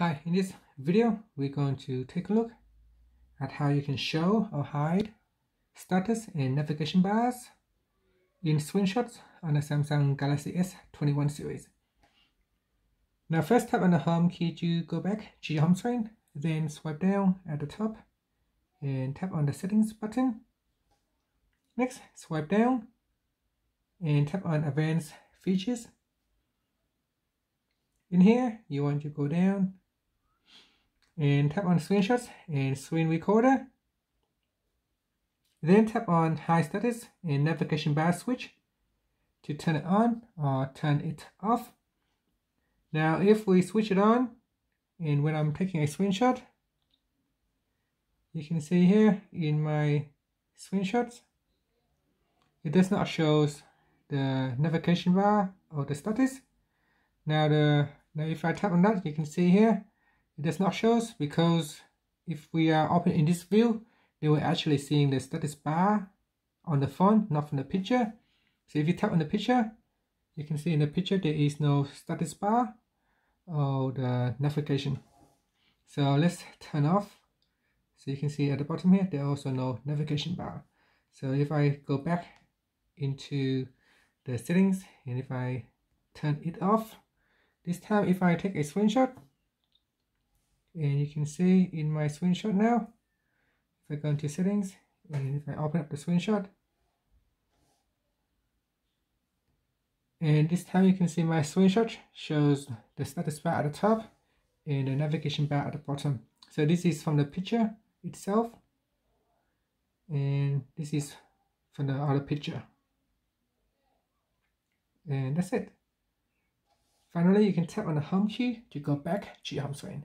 Hi, in this video, we're going to take a look at how you can show or hide status and navigation bars in screenshots on the Samsung Galaxy S21 series. Now first tap on the home key to go back to your home screen, then swipe down at the top and tap on the settings button. Next, swipe down and tap on advanced features. In here, you want to go down and tap on screenshots and screen recorder. Then tap on high status and navigation bar switch to turn it on or turn it off. Now if we switch it on and when I'm taking a screenshot, you can see here in my screenshots, it does not show the navigation bar or the status. Now the now if I tap on that, you can see here it does not show because if we are open in this view, then we're actually seeing the status bar on the phone, not from the picture. So if you tap on the picture, you can see in the picture there is no status bar or the navigation. So let's turn off. So you can see at the bottom here, there also no navigation bar. So if I go back into the settings and if I turn it off, this time if I take a screenshot, and you can see in my screenshot now if I go into settings and if I open up the screenshot. And this time you can see my screenshot shows the status bar at the top and the navigation bar at the bottom. So this is from the picture itself. And this is from the other picture. And that's it. Finally you can tap on the home key to go back to your home screen